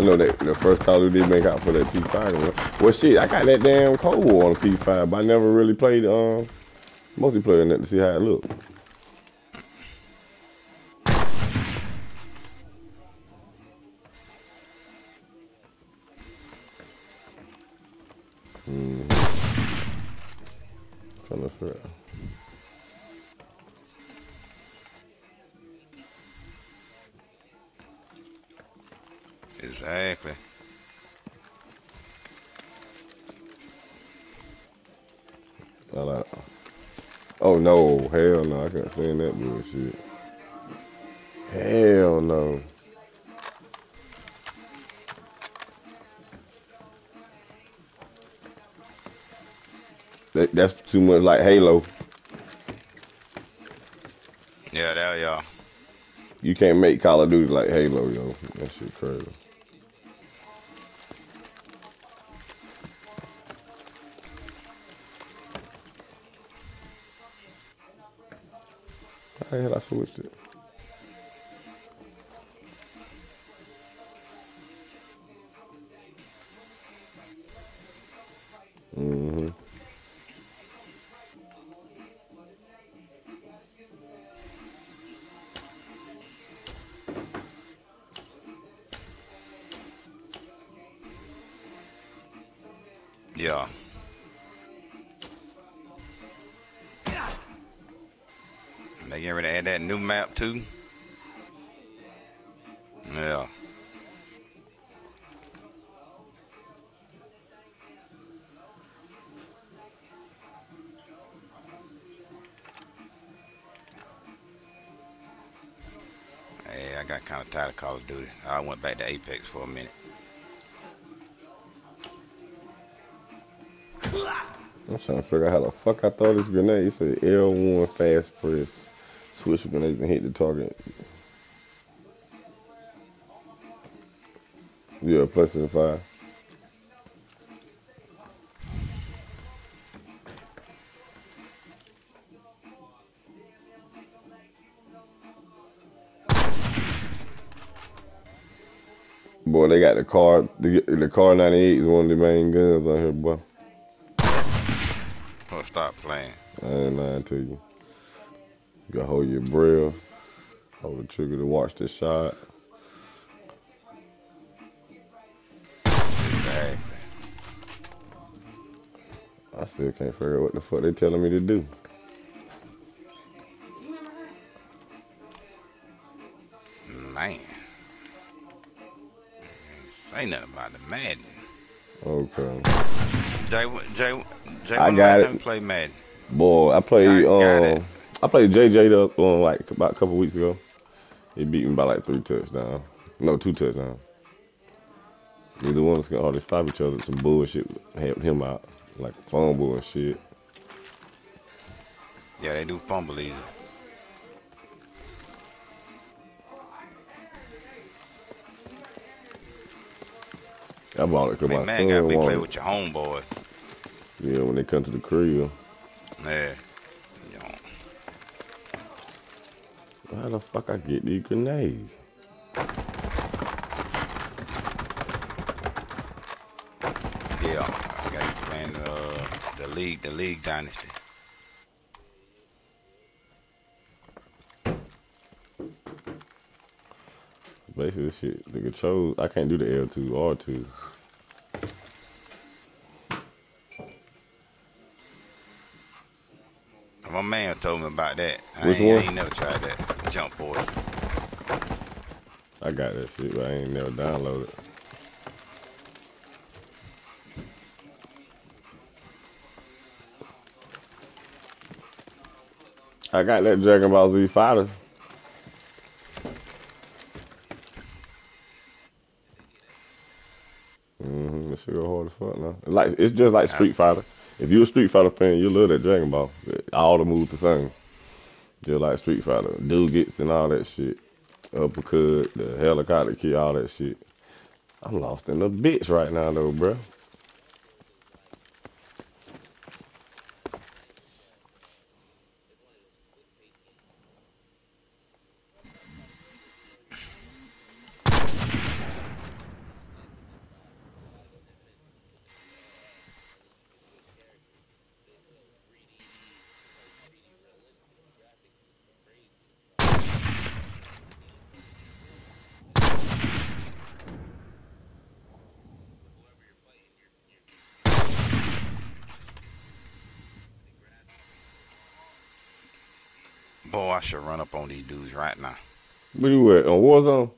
know that the first Call of Duty make out for that P5. Well, shit, I got that damn Cold War on the P5, but I never really played um multiplayer in that to see how it looked. Mm. Trying to figure out. Exactly. Well, Oh no, hell no, I can't stand that bullshit. Hell no. That, that's too much like Halo. Yeah, there y'all. You can't make Call of Duty like Halo, yo. That shit crazy. How the hell I switched it? Mm-hmm. Yeah. They getting ready to add that new map too. Yeah. Hey, I got kind of tired of Call of Duty. I went back to Apex for a minute. I'm trying to figure out how the fuck I throw this grenade. It said L1 fast press. Switch grenades and hit the target. Yeah, plus in five. Boy, they got the car. The, the Kar 98 is one of the main guns on here, boy. Oh, stop playing. I ain't lying to you. You gotta hold your breath, hold the trigger to watch the shot. Exactly. I still can't figure out what the fuck they telling me to do. Man. Say nothing about the Madden. Okay. Jay, Jay, Jay, I got it. play Madden? Boy, I played I um I played JJ up um, like about a couple weeks ago. He beat me by like three touchdowns. No, two touchdowns. Neither one of us can hardly stop each other. Some bullshit helped him out. Like fumble and shit. Yeah, they do fumble easy. I bought it because my man son gotta be playing with your homeboys. Yeah, when they come to the crib. Yeah. How the fuck I get these grenades? yeah. I got to playing uh, the league, the league dynasty. Basically, shit, the controls, I can't do the L2, R2. My man told me about that. I Which ain't, one? I ain't never tried that. Jump force. I got that shit, but I ain't never downloaded. I got that Dragon Ball Z Fighters. Mm-hmm. That shit go hard as fuck now. Like it's just like Street Fighter. If you're a Street Fighter fan, you love that Dragon Ball. All the moves the same. Just like Street Fighter. Dude gets and all that shit. Uppercut, the helicopter kick, all that shit. I'm lost in the bitch right now though, bruh. Boy, I should run up on these dudes right now. Where you at? On Warzone?